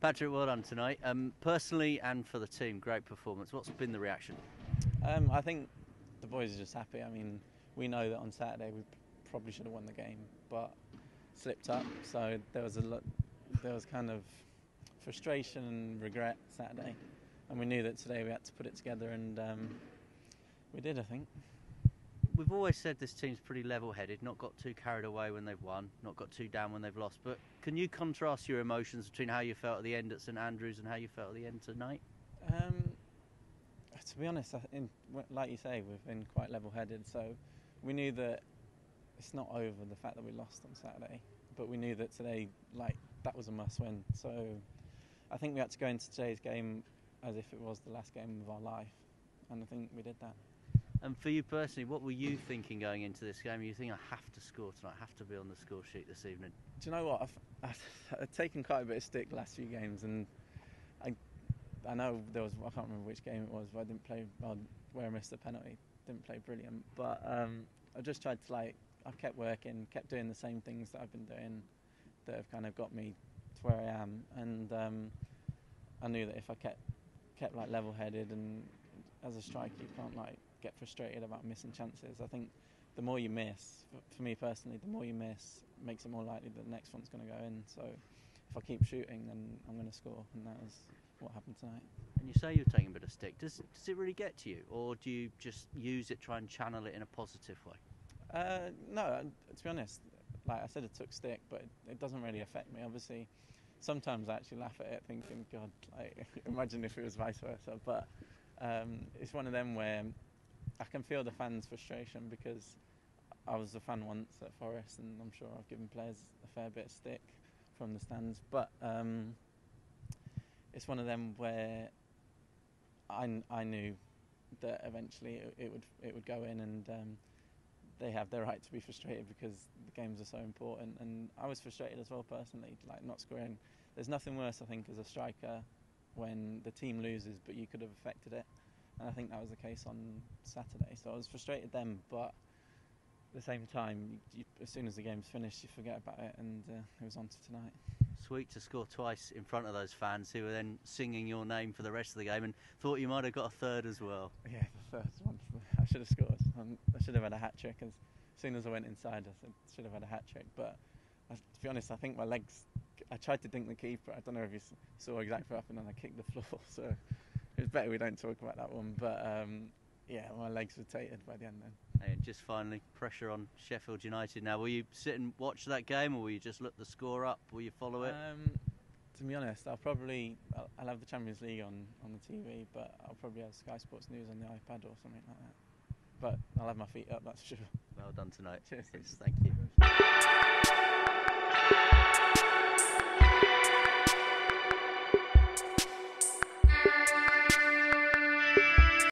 Patrick, well done tonight. Um, personally and for the team, great performance. What's been the reaction? Um, I think the boys are just happy. I mean, we know that on Saturday we probably should have won the game, but slipped up. So there was a lot, there was kind of frustration and regret Saturday, and we knew that today we had to put it together, and um, we did. I think. We've always said this team's pretty level-headed, not got too carried away when they've won, not got too down when they've lost. But can you contrast your emotions between how you felt at the end at St Andrews and how you felt at the end tonight? Um, to be honest, in, like you say, we've been quite level-headed. So we knew that it's not over the fact that we lost on Saturday, but we knew that today, like that was a must-win. So I think we had to go into today's game as if it was the last game of our life, and I think we did that. And for you personally, what were you thinking going into this game? You think I have to score tonight, I have to be on the score sheet this evening? Do you know what? I've, I've, I've taken quite a bit of stick last few games, and I, I know there was I can't remember which game it was, but I didn't play well, where I missed the penalty. Didn't play brilliant, but um, I just tried to like I kept working, kept doing the same things that I've been doing that have kind of got me to where I am, and um, I knew that if I kept kept like level-headed and as a striker you can't like get frustrated about missing chances. I think the more you miss, for me personally, the more you miss makes it more likely that the next one's going to go in. So if I keep shooting, then I'm going to score, and that was what happened tonight. And you say you're taking a bit of stick. Does does it really get to you, or do you just use it, try and channel it in a positive way? Uh, no, uh, to be honest, like I said, it took stick, but it, it doesn't really affect me. Obviously, sometimes I actually laugh at it, thinking, God, like, imagine if it was vice versa. But um, it's one of them where I can feel the fans' frustration because I was a fan once at Forest, and I'm sure I've given players a fair bit of stick from the stands. But um, it's one of them where I, I knew that eventually it, it would it would go in, and um, they have their right to be frustrated because the games are so important. And I was frustrated as well personally, like not scoring. There's nothing worse, I think, as a striker when the team loses, but you could have affected it. And I think that was the case on Saturday. So I was frustrated then, but at the same time, you, as soon as the game's finished, you forget about it, and uh, it was on to tonight. Sweet to score twice in front of those fans who were then singing your name for the rest of the game and thought you might have got a third as well. Yeah, the first one. I should have scored. Um, I should have had a hat trick. As soon as I went inside, I said, should have had a hat trick. But I, to be honest, I think my legs. I tried to dink the keeper. I don't know if you saw exactly what happened, and I kicked the floor. So it's better we don't talk about that one. But um, yeah, my legs were tainted by the end then. And just finally, pressure on Sheffield United now. Will you sit and watch that game, or will you just look the score up? Will you follow it? Um, to be honest, I'll probably I'll, I'll, have the Champions League on, on the TV, but I'll probably have Sky Sports News on the iPad or something like that. But I'll have my feet up, that's sure. Well done tonight. Cheers. Thank you.